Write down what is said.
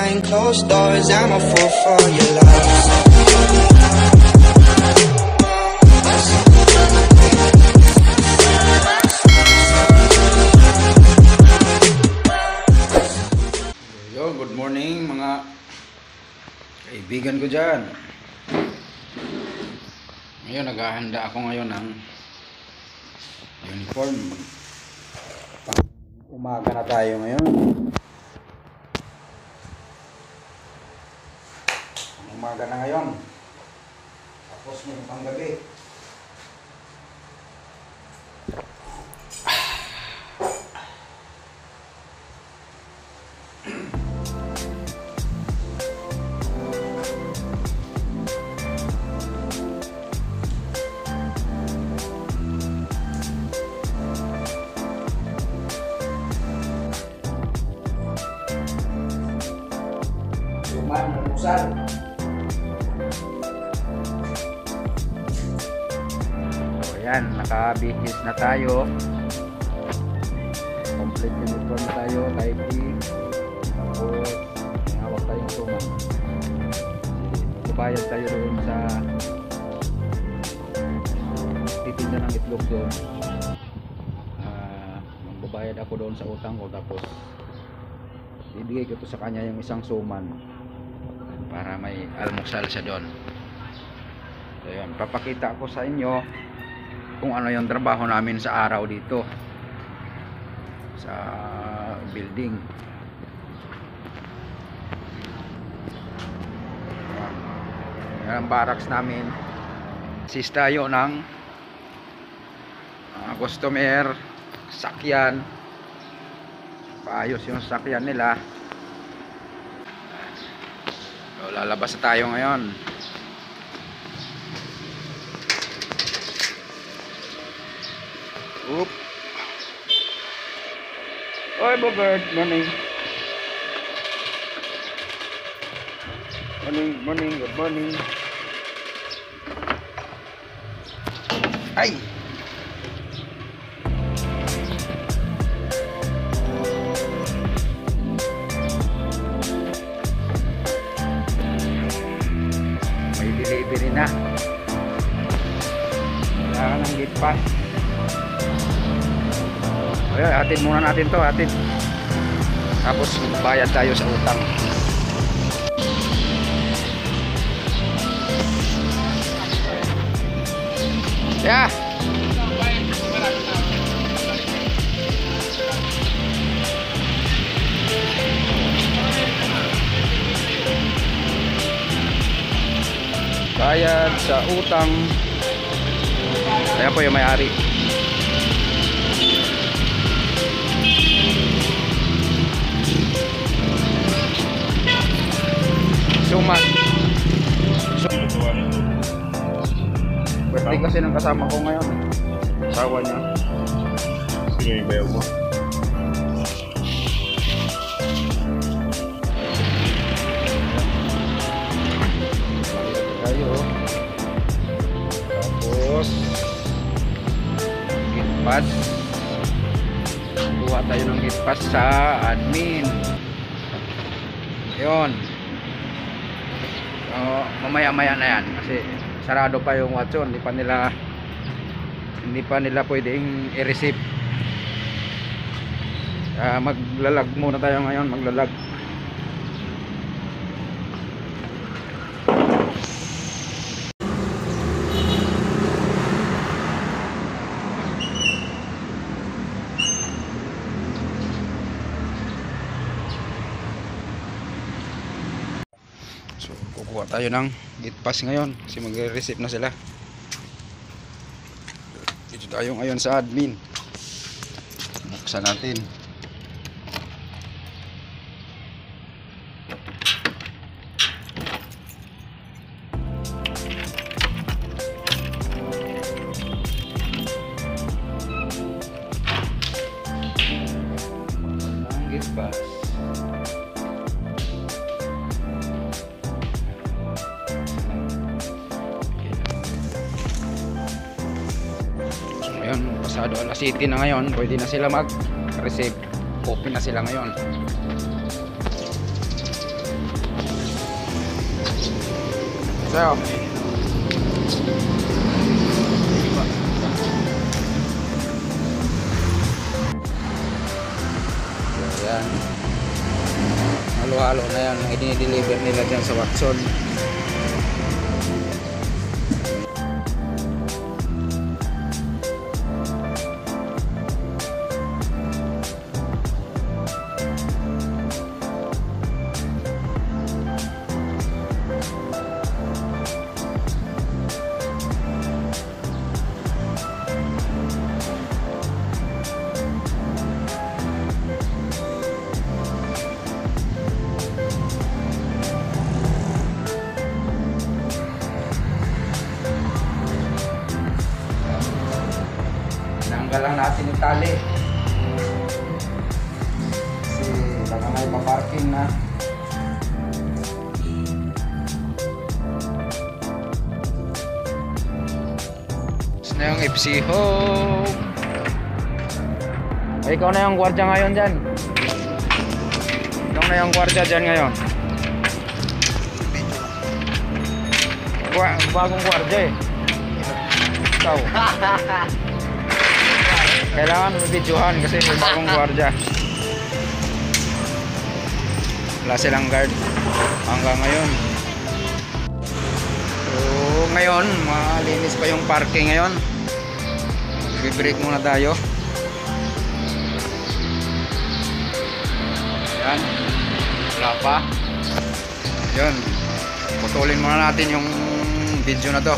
behind closed doors. I'm a fool for your love. Yo, good morning mga kaibigan ko dyan. Ngayon, naghahanda ako ngayon ng uniform. Umaga na tayo ngayon. Umaga na ngayon. Tapos may pang gabi. Suman, ayan, nakabihis na tayo. Complete uniform tayo, type D. Tapos, hawak tayong suman. Babayad tayo doon sa titinda ng itlog doon. Ah, magbabayad ako doon sa utang ko tapos bibigay ko to sa kanya yung isang suman para may almusal siya doon so yun, papakita ko sa inyo kung ano yung trabaho namin sa araw dito. Sa building. Yan. ang barracks namin. Sis tayo ng mga customer sakyan. Paayos yung sasakyan nila. So, lalabas tayo ngayon Oop. Oy, Bogart, morning. Morning, morning, good morning. Ay! may delivery na wala ka ng gate pass Ayan, atid muna natin to atid tapos bayad tayo sa utang yeah bayad sa utang ayan po yung may-ari kasi ng kasama ko ngayon. Asawa niya. Sino yung bayaw mo? tayo tapos gate pass. Kuha tayo ng gate pass sa admin. Yun. So, mamaya maya na yan kasi sarado pa yung Watson hindi pa nila hindi pa nila pwedeng i-receive. Ah, maglalag muna tayo ngayon maglalag kukuha tayo ng gate pass ngayon kasi magre-receive na sila. Dito tayo ngayon sa admin. Buksan natin. Ang sa Dola City na ngayon pwede na sila mag receive copy na sila ngayon so Ayan. Halo-halo na yan. Idinideliver nila dyan sa Watson. Tinanggal lang natin yung tali. Kasi baka may paparking na. Tapos na yung FC Home. Ay, ikaw na yung gwardiya ngayon dyan. Ikaw na yung gwardiya dyan ngayon. Gwa bagong gwardiya eh. Ikaw. Kailangan videohan kasi may bagong gwardiya. Wala silang guard hanggang ngayon. So ngayon, malinis pa yung parking ngayon. Bibreak muna tayo. Yan. Wala pa. Yun. Putulin muna natin yung video na to.